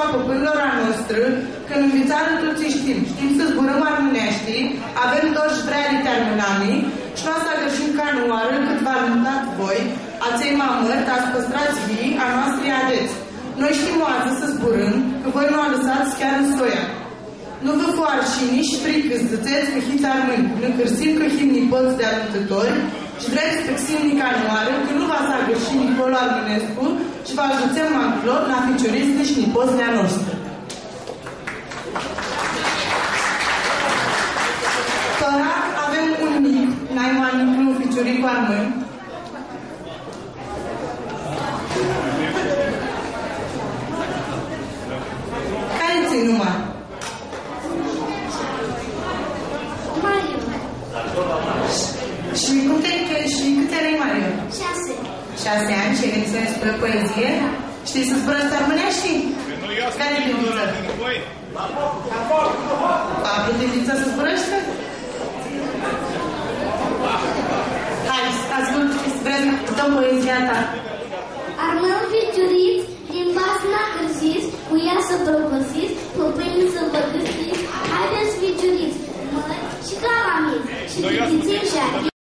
a popârilor a noastră, când în vițară toți știm. Știm să zburăm armânești, avem doși vrealite armânanii și nu asta găsim ca nuară cât v-a voi, aței mamări, ați păstrați vii, a noastră adeți. Noi știm o azi să zburăm, că voi nu a lăsați chiar în stoia. Nu vă foar și nici fric zățeți că hiți armâni, nu cârsim că him nipoți de alătători și drept spexim nicanoară, că nu va să agăși Nicolo Armânescu și vă ajuțăm manclor la ficioriți nici nipoți de a noastră. Tora avem un mic, n-ai mai un ficioric cu armâni, ți numai? Mario. Și cum te, și câte ani ai, Mario? Șase. Șase ani și ai să despre poezie? Știi să zbură stărmânești? Care e bibiță? Pablo, bibița să zburăște? Hai, ascult, vrem, dăm poezia ta. Armăm ficiuriți din basna hârziți, cu ea să propăsiți, păpâini să vă găsiți, haideți ficiuriți, mări și calamiți, și chipiții și arhiți.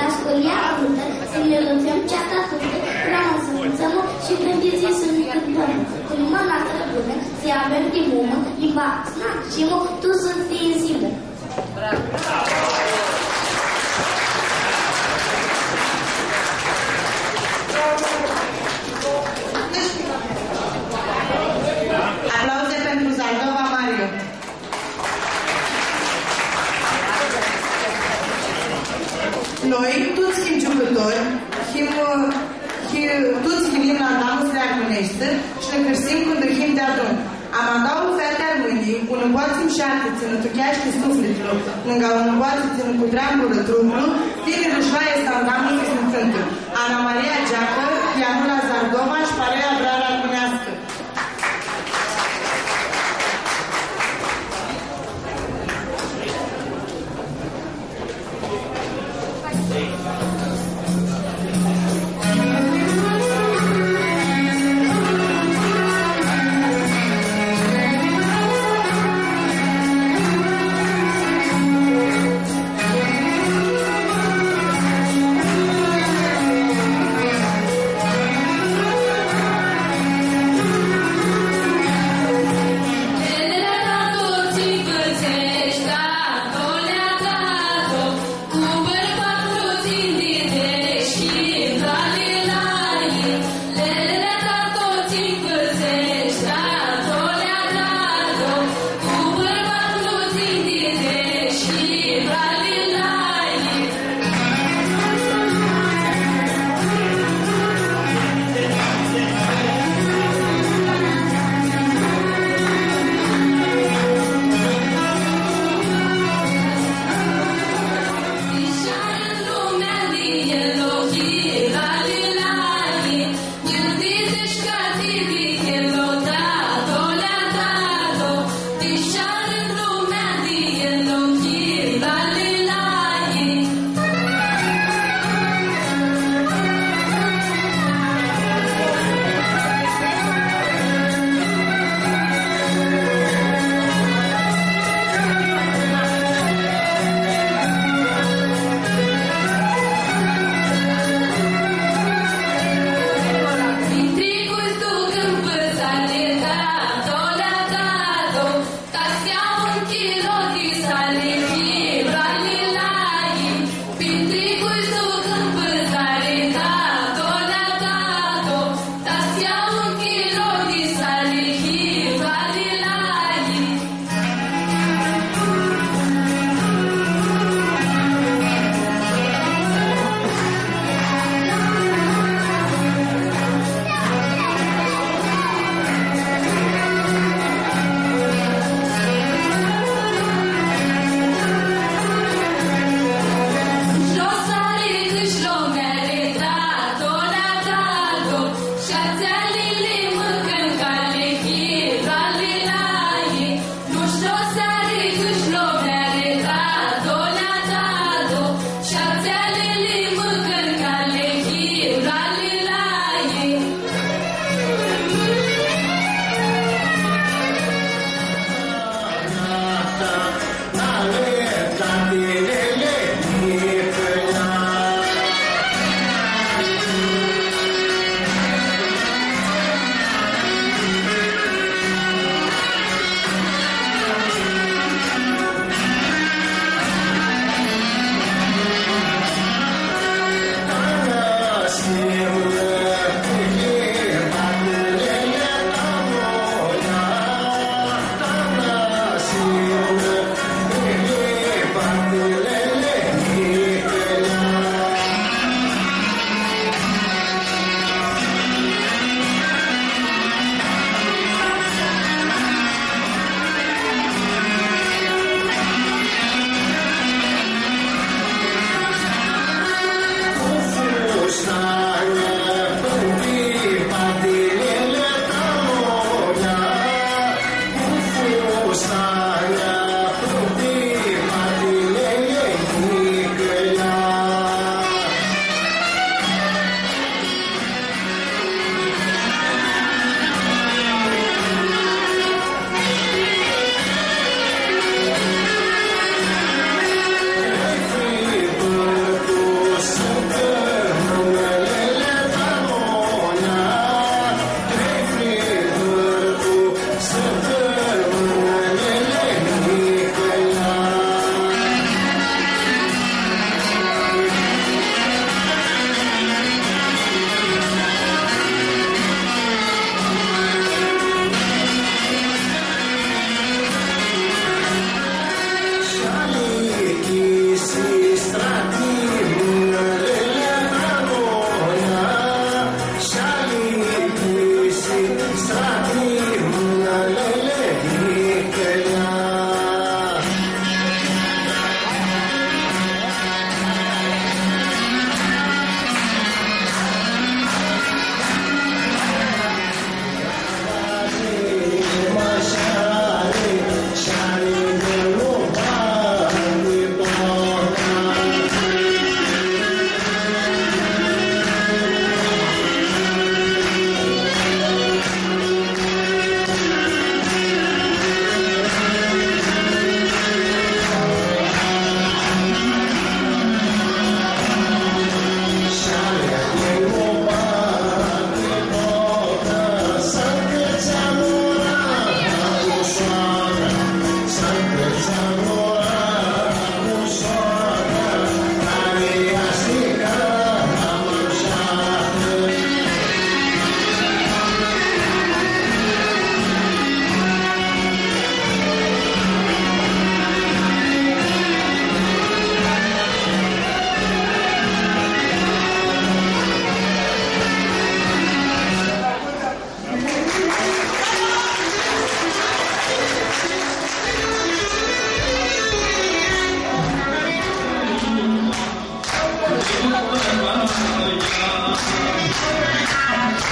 La școlia cântă, să ne lăsăm ceata cântă, vreau să învățăm și gândiții să ne cântăm. Cu numai noastră bună, să avem din mumă, limba, sna și mă, tu să fii în simă. Bravo! Aplauze pentru Zaldova Mario. Noi, toți suntem jucători, him, him, toți venim la damus de armânește și ne găsim când him de adun. Am adau fete armânii, un încoațim șarte țină tucheaște sufletul, lângă un încoață țină cu dreangură trupul, fie rușlaie standamul și sunt cântă. Ana Maria Geacă,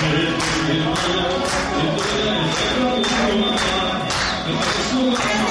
Thank you.